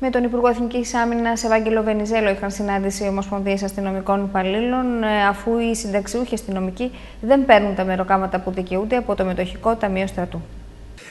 Με τον Υπουργό Εθνικής Άμυνας Ευάγγελο Βενιζέλο είχαν συνάντηση Ομοσπονδίες Αστυνομικών Υπαλλήλων, ε, αφού οι συνταξιούχοι αστυνομικοί δεν παίρνουν τα μεροκάματα που δικαιούνται από το Μετοχικό Ταμείο Στρατού.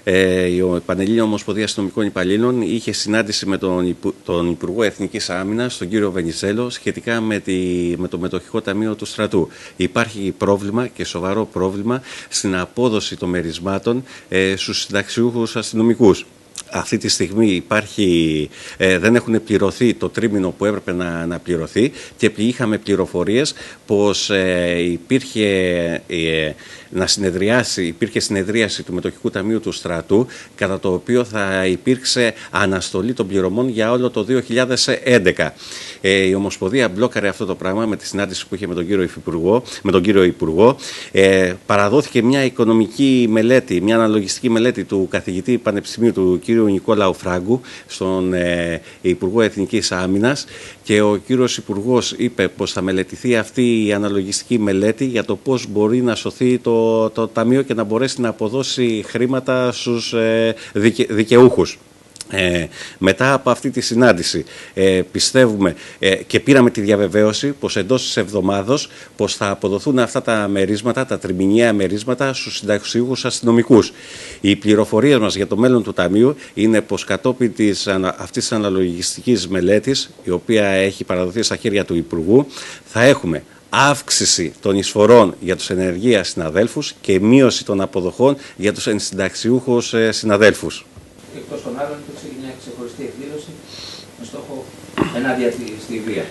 Ε, η Πανελλήνια Ομοσπονδία Αστυνομικών Υπαλλήλων είχε συνάντηση με τον, τον Υπουργό Εθνικής Άμυνας, τον κύριο Βενιζέλο, σχετικά με, τη, με το Μετοχικό Ταμείο του Στρατού. Υπάρχει πρόβλημα και σοβαρό πρόβλημα στην απόδοση των μερισμάτων ε, στους συνταξιούχους αστυνομικούς αυτή τη στιγμή υπάρχει, ε, δεν έχουν πληρωθεί το τρίμηνο που έπρεπε να, να πληρωθεί και είχαμε πληροφορίες πως ε, υπήρχε ε, να συνεδριάσει, υπήρχε συνεδρίαση του Μετοχικού Ταμείου του Στρατού κατά το οποίο θα υπήρξε αναστολή των πληρωμών για όλο το 2011. Ε, η Ομοσπονδία μπλόκαρε αυτό το πράγμα με τη συνάντηση που είχε με τον κύριο Υπουργό. Με τον κύριο Υπουργό. Ε, παραδόθηκε μια οικονομική μελέτη, μια αναλογιστική μελέτη του καθηγητή Πανεπιστημίου του κύριου Νικόλαου Φράγκου στον ε, Υπουργό Εθνικής Άμυνας και ο κύριος Υπουργός είπε πως θα μελετηθεί αυτή η αναλογιστική μελέτη για το πώς μπορεί να σωθεί το, το Ταμείο και να μπορέσει να αποδώσει χρήματα στους ε, δικαι, δικαιούχους. Ε, μετά από αυτή τη συνάντηση ε, πιστεύουμε ε, και πήραμε τη διαβεβαίωση πως εντός της εβδομάδος πως θα αποδοθούν αυτά τα μερίσματα, τα τριμηνιαία μερίσματα στους συνταξιούχους αστυνομικούς. Οι πληροφορίες μας για το μέλλον του Ταμείου είναι πως κατόπιν της, αυτής της αναλογιστικής μελέτης η οποία έχει παραδοθεί στα χέρια του Υπουργού θα έχουμε αύξηση των εισφορών για τους ενεργεία συναδέλφους και μείωση των αποδοχών για τους ενσυνταξιούχους συναδέλφους εκτός των άλλων υπήρξε μια ξεχωριστή εκδήλωση με στόχο ενάντια στη βία.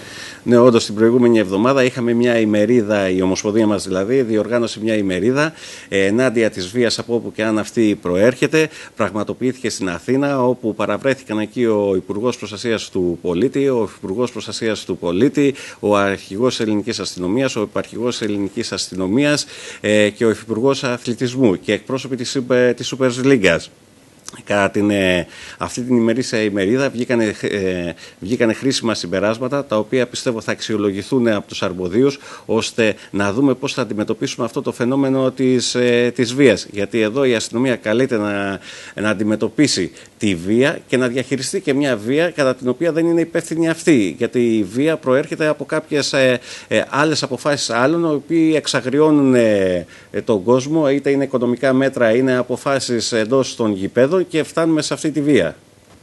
Ναι, όντως την προηγούμενη εβδομάδα είχαμε μια ημερίδα, η Ομοσπονδία μας δηλαδή, διοργάνωσε μια ημερίδα ε, ενάντια της βίας από όπου και αν αυτή προέρχεται. Πραγματοποιήθηκε στην Αθήνα, όπου παραβρέθηκαν εκεί ο Υπουργός Προστασίας του Πολίτη, ο Υπουργός Προστασίας του Πολίτη, ο Αρχηγός Ελληνικής Αστυνομίας, ο Υπαρχηγός Ελληνικής Αστυνομίας ε, και ο Υφυπουργός Αθλητισμού και εκπρόσωποι της Super League. Κατά την, ε, αυτή την ημερήσια ημερίδα βγήκανε, ε, βγήκανε χρήσιμα συμπεράσματα τα οποία πιστεύω θα αξιολογηθούν από τους αρμοδίους ώστε να δούμε πώς θα αντιμετωπίσουμε αυτό το φαινόμενο της, ε, της βίας. Γιατί εδώ η αστυνομία καλείται να, να αντιμετωπίσει τη βία και να διαχειριστεί και μια βία κατά την οποία δεν είναι υπεύθυνη αυτή. Γιατί η βία προέρχεται από κάποιες ε, ε, άλλες αποφάσεις άλλων οι οποίοι εξαγριώνουν ε, τον κόσμο είτε είναι οικονομικά μέτρα, είναι αποφάσεις εντός των γηπέδων και φτάνουμε σε αυτή τη βία.